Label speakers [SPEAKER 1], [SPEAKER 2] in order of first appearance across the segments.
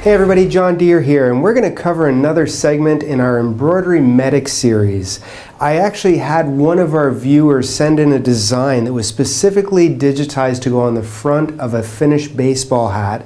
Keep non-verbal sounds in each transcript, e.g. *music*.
[SPEAKER 1] Hey everybody, John Deer here, and we're going to cover another segment in our Embroidery Medic series. I actually had one of our viewers send in a design that was specifically digitized to go on the front of a finished baseball hat.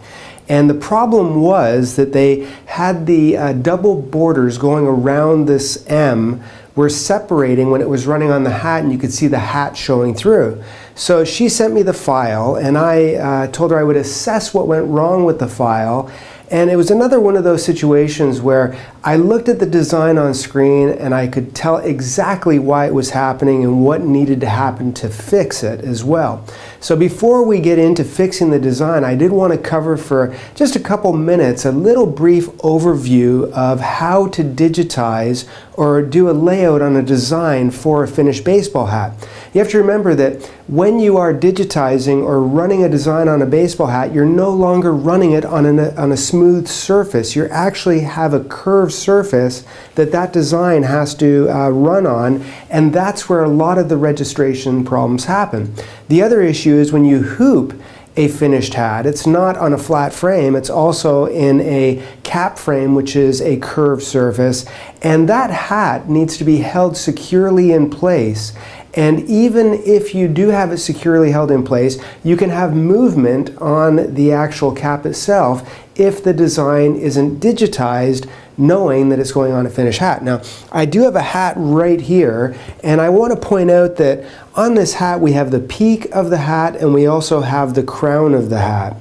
[SPEAKER 1] And the problem was that they had the uh, double borders going around this M were separating when it was running on the hat and you could see the hat showing through. So she sent me the file and I uh, told her I would assess what went wrong with the file. And it was another one of those situations where I looked at the design on screen and I could tell exactly why it was happening and what needed to happen to fix it as well. So before we get into fixing the design, I did want to cover for just a couple minutes a little brief overview of how to digitize or do a layout on a design for a finished baseball hat. You have to remember that when you are digitizing or running a design on a baseball hat, you're no longer running it on, an, on a smooth surface. You actually have a curved surface that that design has to uh, run on, and that's where a lot of the registration problems happen. The other issue is when you hoop, a finished hat. It's not on a flat frame, it's also in a cap frame, which is a curved surface. And that hat needs to be held securely in place. And even if you do have it securely held in place, you can have movement on the actual cap itself if the design isn't digitized knowing that it's going on a finished hat. Now, I do have a hat right here, and I want to point out that on this hat we have the peak of the hat and we also have the crown of the hat.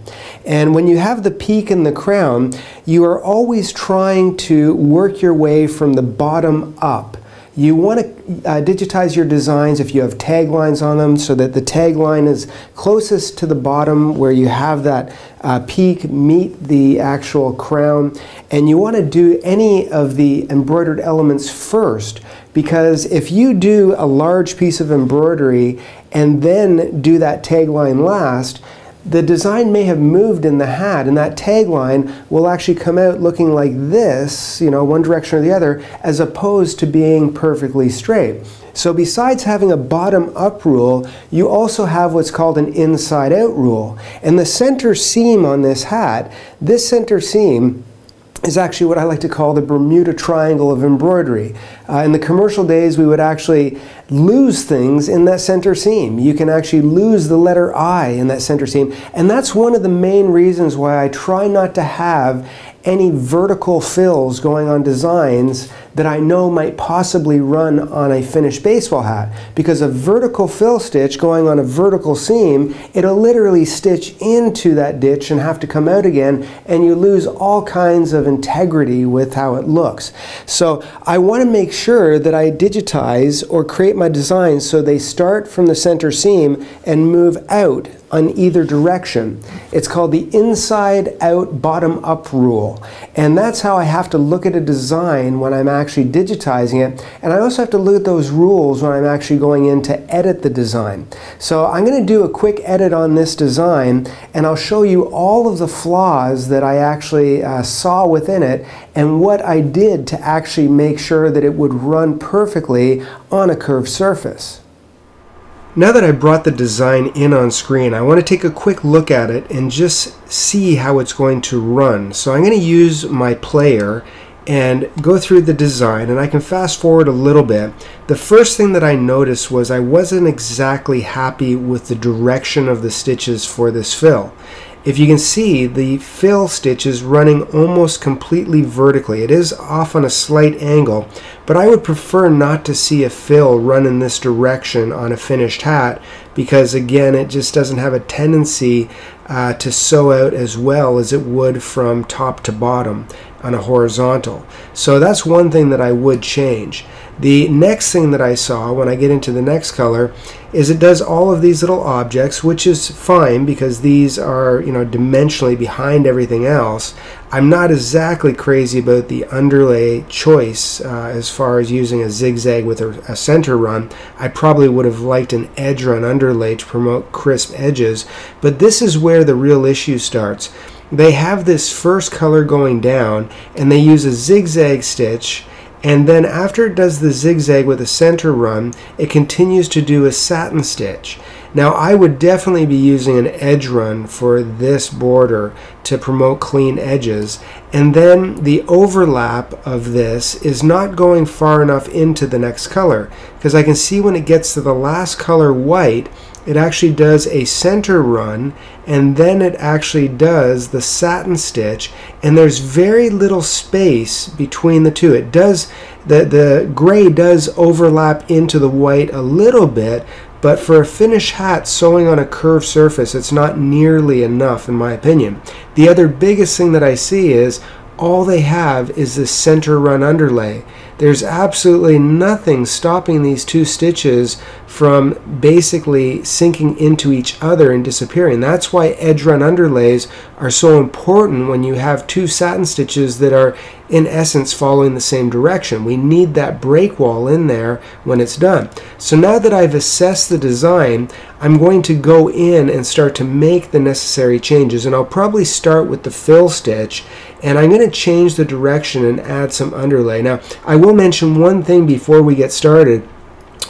[SPEAKER 1] And when you have the peak and the crown, you are always trying to work your way from the bottom up. You want to uh, digitize your designs if you have taglines on them so that the tagline is closest to the bottom where you have that uh, peak meet the actual crown. And you want to do any of the embroidered elements first because if you do a large piece of embroidery and then do that tagline last, the design may have moved in the hat and that tagline will actually come out looking like this, you know, one direction or the other, as opposed to being perfectly straight. So besides having a bottom-up rule, you also have what's called an inside-out rule. And the center seam on this hat, this center seam is actually what I like to call the Bermuda Triangle of embroidery. Uh, in the commercial days, we would actually lose things in that center seam. You can actually lose the letter I in that center seam. And that's one of the main reasons why I try not to have any vertical fills going on designs that I know might possibly run on a finished baseball hat. Because a vertical fill stitch going on a vertical seam, it'll literally stitch into that ditch and have to come out again, and you lose all kinds of integrity with how it looks. So I want to make sure that I digitize or create my designs so they start from the center seam and move out on either direction. It's called the inside out bottom up rule. And that's how I have to look at a design when I'm actually digitizing it. And I also have to look at those rules when I'm actually going in to edit the design. So I'm going to do a quick edit on this design and I'll show you all of the flaws that I actually uh, saw within it and what I did to actually make sure that it would run perfectly on a curved surface. Now that I brought the design in on screen, I want to take a quick look at it and just see how it's going to run. So I'm going to use my player and go through the design and I can fast forward a little bit. The first thing that I noticed was I wasn't exactly happy with the direction of the stitches for this fill. If you can see, the fill stitch is running almost completely vertically. It is off on a slight angle, but I would prefer not to see a fill run in this direction on a finished hat because again, it just doesn't have a tendency uh, to sew out as well as it would from top to bottom on a horizontal. So that's one thing that I would change. The next thing that I saw when I get into the next color is it does all of these little objects, which is fine because these are, you know, dimensionally behind everything else. I'm not exactly crazy about the underlay choice uh, as far as using a zigzag with a, a, center run. I probably would have liked an edge run underlay to promote crisp edges, but this is where the real issue starts. They have this first color going down and they use a zigzag stitch and then after it does the zigzag with a center run, it continues to do a satin stitch. Now I would definitely be using an edge run for this border to promote clean edges and then the overlap of this is not going far enough into the next color because I can see when it gets to the last color white it actually does a center run and then it actually does the satin stitch and there's very little space between the two. It does the the gray does overlap into the white a little bit but for a finished hat sewing on a curved surface it's not nearly enough in my opinion. The other biggest thing that I see is all they have is this center run underlay there's absolutely nothing stopping these two stitches from basically sinking into each other and disappearing. That's why edge run underlays are so important when you have two satin stitches that are in essence following the same direction. We need that break wall in there when it's done. So now that I've assessed the design, I'm going to go in and start to make the necessary changes and I'll probably start with the fill stitch and I'm going to change the direction and add some underlay. Now I will mention one thing before we get started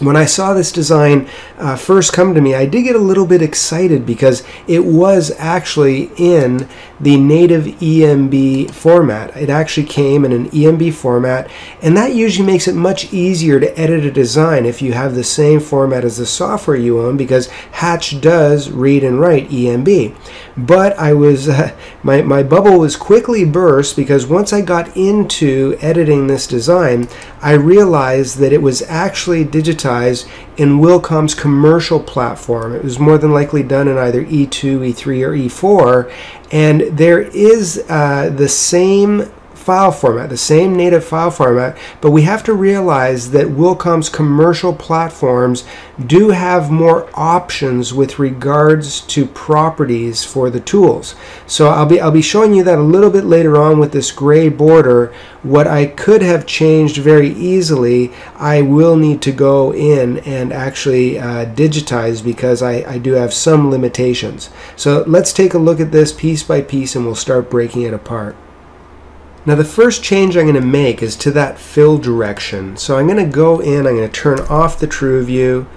[SPEAKER 1] when I saw this design uh, first come to me, I did get a little bit excited because it was actually in the native EMB format. It actually came in an EMB format, and that usually makes it much easier to edit a design if you have the same format as the software you own because Hatch does read and write EMB. But I was, uh, *laughs* my, my bubble was quickly burst because once I got into editing this design, I realized that it was actually digitized in Wilcom's commercial platform. It was more than likely done in either E2, E3, or E4, and there is uh, the same file format, the same native file format, but we have to realize that Wilcom's commercial platforms do have more options with regards to properties for the tools. So I'll be I'll be showing you that a little bit later on with this gray border. What I could have changed very easily, I will need to go in and actually uh, digitize because I, I do have some limitations. So let's take a look at this piece by piece and we'll start breaking it apart. Now the first change I'm going to make is to that fill direction. So I'm going to go in, I'm going to turn off the true view,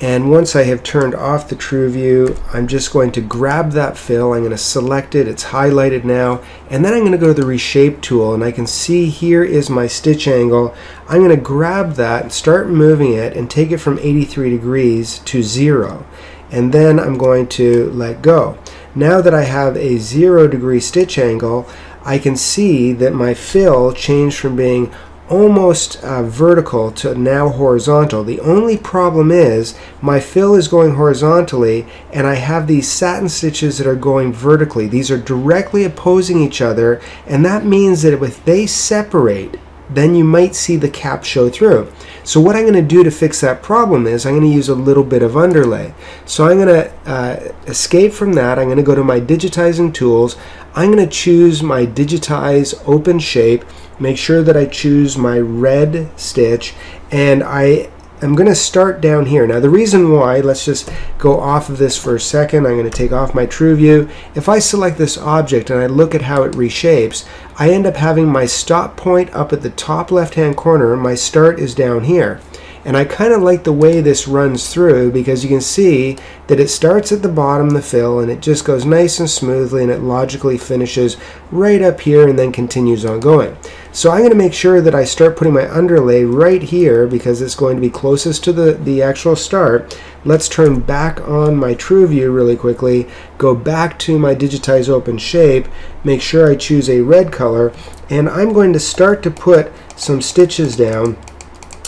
[SPEAKER 1] and once I have turned off the true view, I'm just going to grab that fill, I'm going to select it, it's highlighted now, and then I'm going to go to the reshape tool, and I can see here is my stitch angle. I'm going to grab that and start moving it and take it from 83 degrees to zero. And then I'm going to let go. Now that I have a zero degree stitch angle, I can see that my fill changed from being almost uh, vertical to now horizontal. The only problem is my fill is going horizontally and I have these satin stitches that are going vertically. These are directly opposing each other and that means that if they separate then you might see the cap show through. So what I'm going to do to fix that problem is I'm going to use a little bit of underlay. So I'm going to uh, escape from that. I'm going to go to my digitizing tools. I'm going to choose my digitize open shape, make sure that I choose my red stitch, and I I'm going to start down here. Now the reason why, let's just go off of this for a second. I'm going to take off my true view. If I select this object and I look at how it reshapes, I end up having my stop point up at the top left hand corner. My start is down here. And I kind of like the way this runs through because you can see that it starts at the bottom the fill and it just goes nice and smoothly and it logically finishes right up here and then continues on going. So I'm going to make sure that I start putting my underlay right here because it's going to be closest to the, the actual start. Let's turn back on my true view really quickly, go back to my digitize open shape, make sure I choose a red color, and I'm going to start to put some stitches down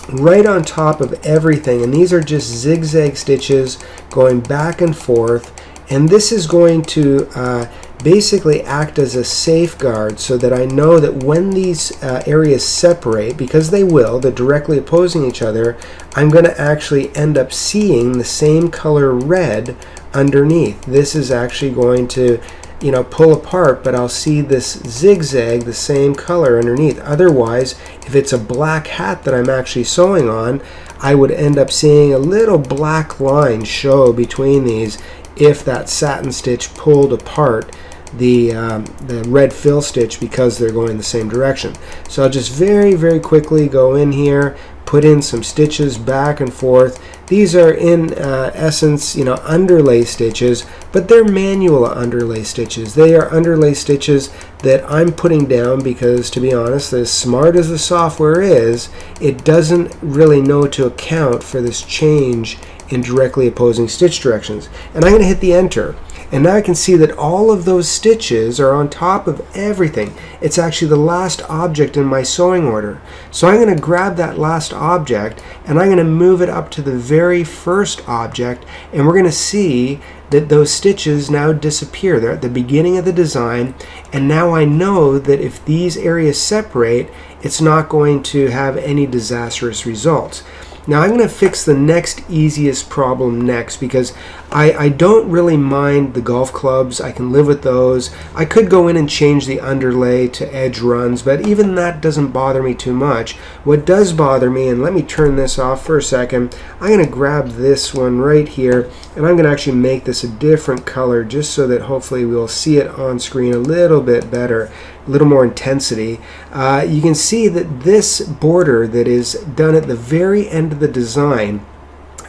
[SPEAKER 1] right on top of everything and these are just zigzag stitches going back and forth and this is going to uh, basically act as a safeguard so that I know that when these uh, areas separate, because they will, they're directly opposing each other, I'm going to actually end up seeing the same color red underneath. This is actually going to you know, pull apart, but I'll see this zigzag the same color underneath. Otherwise, if it's a black hat that I'm actually sewing on, I would end up seeing a little black line show between these if that satin stitch pulled apart the, um, the red fill stitch because they're going the same direction. So I'll just very, very quickly go in here, put in some stitches back and forth. These are in uh, essence, you know, underlay stitches, but they're manual underlay stitches. They are underlay stitches that I'm putting down because, to be honest, as smart as the software is, it doesn't really know to account for this change in directly opposing stitch directions. And I'm going to hit the enter. And now I can see that all of those stitches are on top of everything. It's actually the last object in my sewing order. So I'm going to grab that last object and I'm going to move it up to the very first object and we're going to see that those stitches now disappear. They're at the beginning of the design and now I know that if these areas separate, it's not going to have any disastrous results. Now I'm going to fix the next easiest problem next because I, I don't really mind the golf clubs. I can live with those. I could go in and change the underlay to edge runs, but even that doesn't bother me too much. What does bother me, and let me turn this off for a second, I'm going to grab this one right here, and I'm going to actually make this a different color just so that hopefully we'll see it on screen a little bit better a little more intensity. Uh, you can see that this border that is done at the very end of the design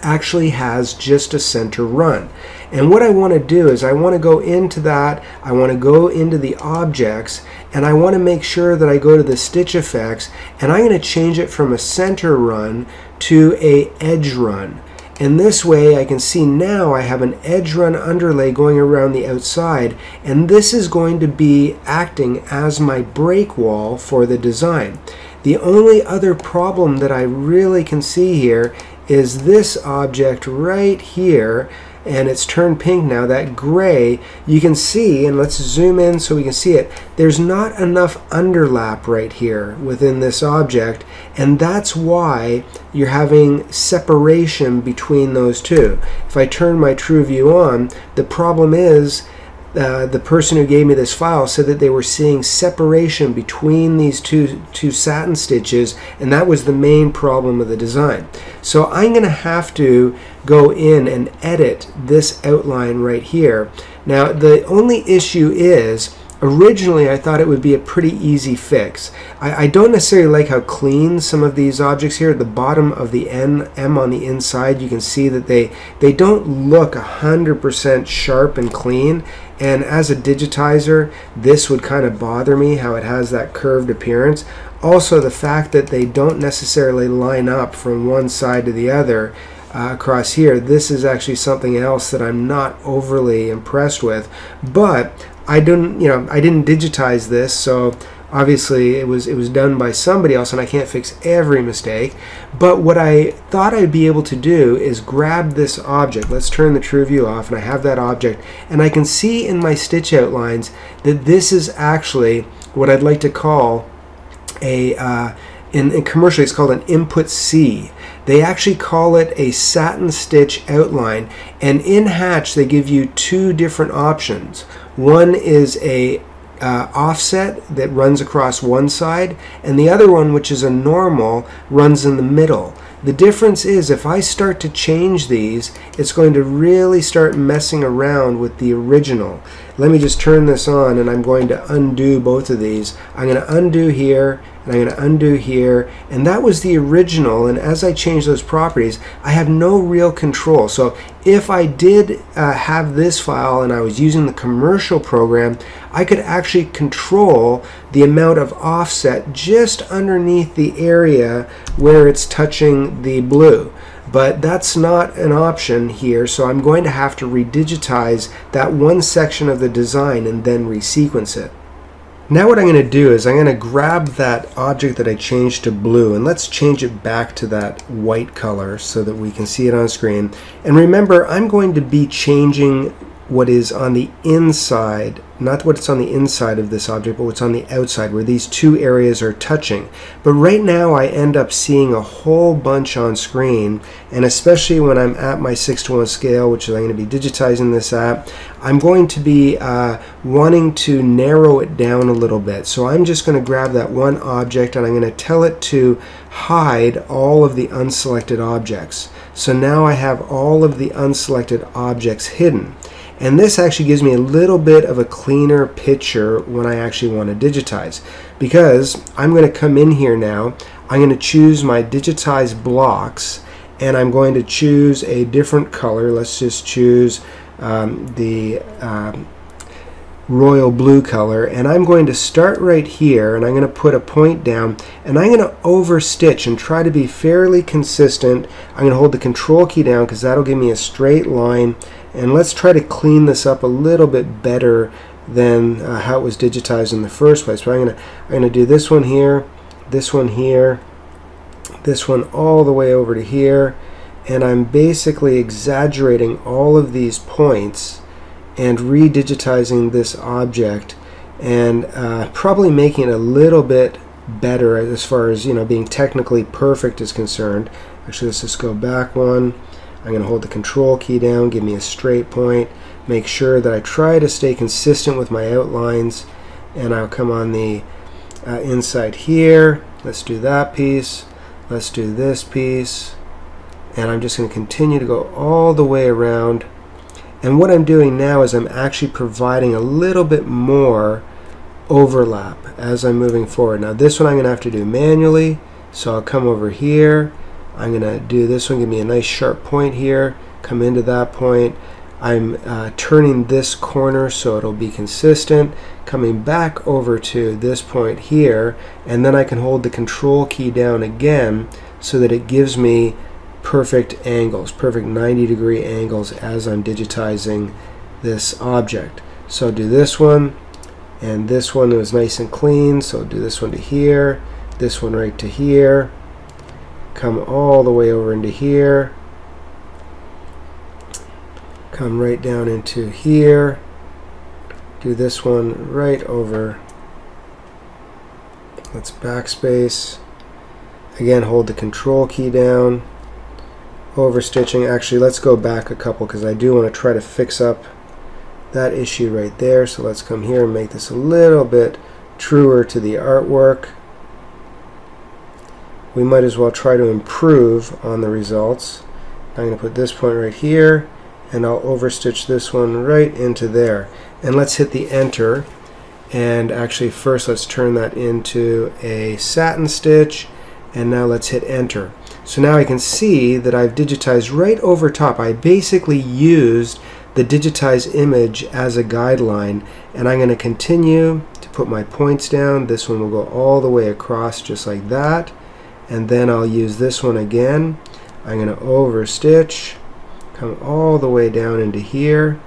[SPEAKER 1] actually has just a center run. And what I want to do is I want to go into that, I want to go into the objects, and I want to make sure that I go to the stitch effects, and I'm going to change it from a center run to a edge run. And this way I can see now I have an edge run underlay going around the outside and this is going to be acting as my break wall for the design. The only other problem that I really can see here is this object right here and it's turned pink now, that gray, you can see, and let's zoom in so we can see it, there's not enough underlap right here within this object, and that's why you're having separation between those two. If I turn my true view on, the problem is uh, the person who gave me this file said that they were seeing separation between these two, two satin stitches and that was the main problem of the design. So I'm going to have to go in and edit this outline right here. Now the only issue is Originally, I thought it would be a pretty easy fix. I, I, don't necessarily like how clean some of these objects here. At the bottom of the N, M on the inside, you can see that they, they don't look 100% sharp and clean. And as a digitizer, this would kind of bother me, how it has that curved appearance. Also, the fact that they don't necessarily line up from one side to the other uh, across here. This is actually something else that I'm not overly impressed with. But I didn't, you know, I didn't digitize this, so obviously it was it was done by somebody else, and I can't fix every mistake. But what I thought I'd be able to do is grab this object. Let's turn the true view off, and I have that object, and I can see in my stitch outlines that this is actually what I'd like to call a uh, in, in commercially it's called an input C. They actually call it a satin stitch outline, and in Hatch they give you two different options. One is a uh, offset that runs across one side, and the other one, which is a normal, runs in the middle. The difference is if I start to change these, it's going to really start messing around with the original. Let me just turn this on and I'm going to undo both of these. I'm going to undo here and I'm going to undo here. And that was the original. And as I change those properties I have no real control. So if I did uh, have this file and I was using the commercial program I could actually control the amount of offset just underneath the area where it's touching the blue. But that's not an option here. So I'm going to have to redigitize that one section of the design and then resequence it. Now what I'm going to do is I'm going to grab that object that I changed to blue and let's change it back to that white color so that we can see it on screen. And remember I'm going to be changing what is on the inside, not what's on the inside of this object, but what's on the outside, where these two areas are touching. But right now I end up seeing a whole bunch on screen, and especially when I'm at my 6 to 1 scale, which is I'm going to be digitizing this at, I'm going to be uh, wanting to narrow it down a little bit. So I'm just going to grab that one object and I'm going to tell it to hide all of the unselected objects. So now I have all of the unselected objects hidden. And this actually gives me a little bit of a cleaner picture when I actually want to digitize. Because I'm going to come in here now, I'm going to choose my digitized blocks and I'm going to choose a different color. Let's just choose um, the um, royal blue color and I'm going to start right here and I'm going to put a point down and I'm going to overstitch and try to be fairly consistent. I'm going to hold the control key down because that'll give me a straight line and let's try to clean this up a little bit better than uh, how it was digitized in the first place. But I'm going to I'm going to do this one here, this one here, this one all the way over to here and I'm basically exaggerating all of these points and redigitizing this object and uh, probably making it a little bit better as far as you know being technically perfect is concerned. Actually, let's just go back one. I'm going to hold the control key down, give me a straight point, make sure that I try to stay consistent with my outlines, and I'll come on the uh, inside here. Let's do that piece. Let's do this piece. And I'm just going to continue to go all the way around and what I'm doing now is I'm actually providing a little bit more overlap as I'm moving forward. Now this one I'm going to have to do manually. So I'll come over here. I'm going to do this one, give me a nice sharp point here. Come into that point. I'm uh, turning this corner so it'll be consistent. Coming back over to this point here. And then I can hold the control key down again so that it gives me perfect angles, perfect 90 degree angles as I'm digitizing this object. So do this one, and this one was nice and clean, so do this one to here, this one right to here, come all the way over into here, come right down into here, do this one right over, let's backspace, again hold the control key down, over stitching. Actually, let's go back a couple because I do want to try to fix up that issue right there. So let's come here and make this a little bit truer to the artwork. We might as well try to improve on the results. I'm going to put this point right here and I'll overstitch this one right into there. And let's hit the enter and actually first let's turn that into a satin stitch and now let's hit enter. So now I can see that I've digitized right over top. I basically used the digitized image as a guideline and I'm going to continue to put my points down. This one will go all the way across just like that and then I'll use this one again. I'm going to overstitch, come all the way down into here.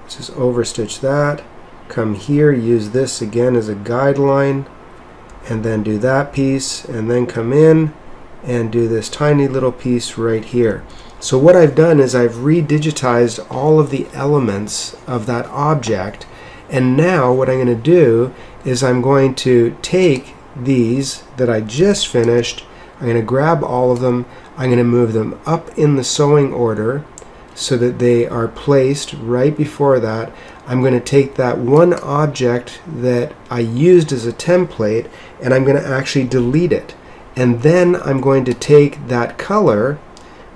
[SPEAKER 1] Let's just overstitch that. Come here, use this again as a guideline and then do that piece and then come in and do this tiny little piece right here. So what I've done is I've redigitized all of the elements of that object and now what I'm going to do is I'm going to take these that I just finished, I'm going to grab all of them, I'm going to move them up in the sewing order so that they are placed right before that. I'm going to take that one object that I used as a template and I'm going to actually delete it and then I'm going to take that color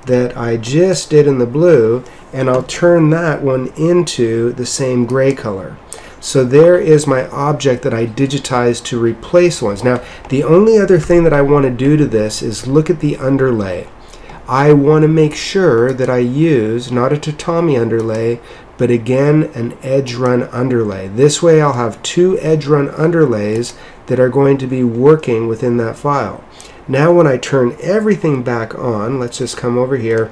[SPEAKER 1] that I just did in the blue and I'll turn that one into the same gray color. So there is my object that I digitized to replace ones. Now the only other thing that I want to do to this is look at the underlay. I want to make sure that I use not a tatami underlay but again an edge run underlay. This way I'll have two edge run underlays that are going to be working within that file. Now when I turn everything back on, let's just come over here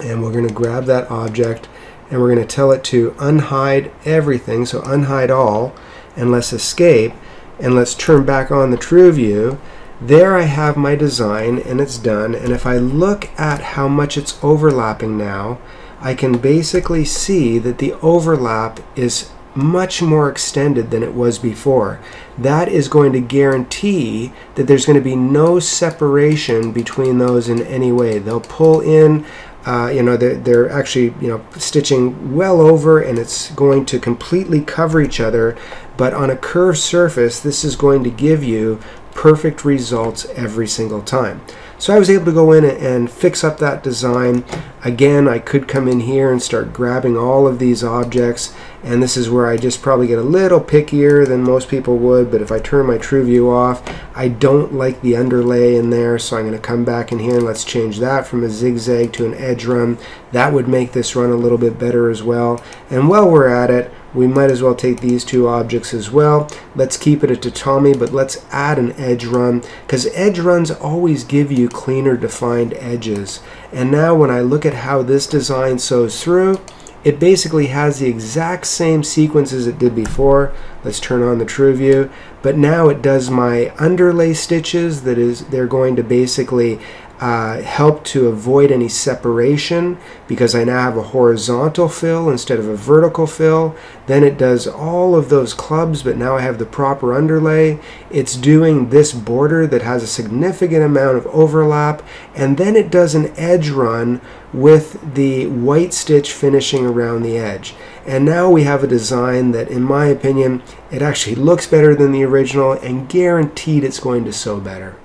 [SPEAKER 1] and we're going to grab that object and we're going to tell it to unhide everything, so unhide all, and let's escape and let's turn back on the true view. There I have my design and it's done and if I look at how much it's overlapping now, I can basically see that the overlap is much more extended than it was before. That is going to guarantee that there's going to be no separation between those in any way. They'll pull in, uh, you know, they're, they're actually, you know, stitching well over and it's going to completely cover each other. But on a curved surface, this is going to give you perfect results every single time. So I was able to go in and fix up that design. Again, I could come in here and start grabbing all of these objects and this is where I just probably get a little pickier than most people would but if I turn my true view off I don't like the underlay in there so I'm going to come back in here and let's change that from a zigzag to an edge run that would make this run a little bit better as well and while we're at it we might as well take these two objects as well. Let's keep it a tatami, but let's add an edge run because edge runs always give you cleaner defined edges. And now when I look at how this design sews through, it basically has the exact same sequence as it did before. Let's turn on the true view. But now it does my underlay stitches that is they're going to basically uh, help to avoid any separation because I now have a horizontal fill instead of a vertical fill. Then it does all of those clubs, but now I have the proper underlay. It's doing this border that has a significant amount of overlap, and then it does an edge run with the white stitch finishing around the edge. And now we have a design that, in my opinion, it actually looks better than the original and guaranteed it's going to sew better.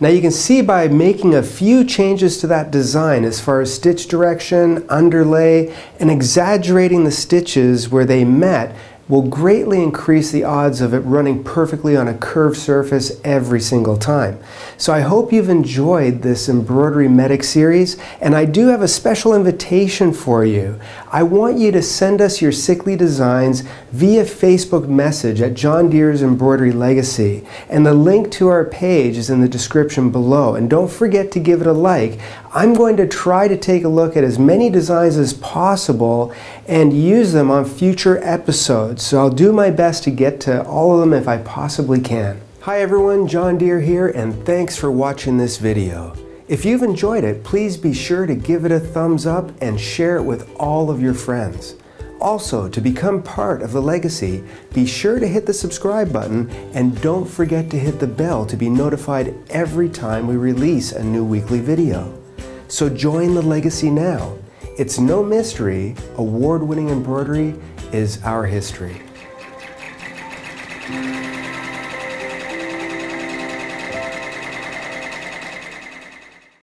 [SPEAKER 1] Now you can see by making a few changes to that design as far as stitch direction, underlay, and exaggerating the stitches where they met will greatly increase the odds of it running perfectly on a curved surface every single time. So I hope you've enjoyed this embroidery medic series and I do have a special invitation for you. I want you to send us your sickly designs via Facebook message at John Deer's Embroidery Legacy and the link to our page is in the description below and don't forget to give it a like. I'm going to try to take a look at as many designs as possible and use them on future episodes. So I'll do my best to get to all of them if I possibly can. Hi everyone, John Deer here and thanks for watching this video. If you've enjoyed it, please be sure to give it a thumbs up and share it with all of your friends. Also, to become part of the legacy, be sure to hit the subscribe button and don't forget to hit the bell to be notified every time we release a new weekly video. So join the legacy now. It's no mystery, award winning embroidery is our history.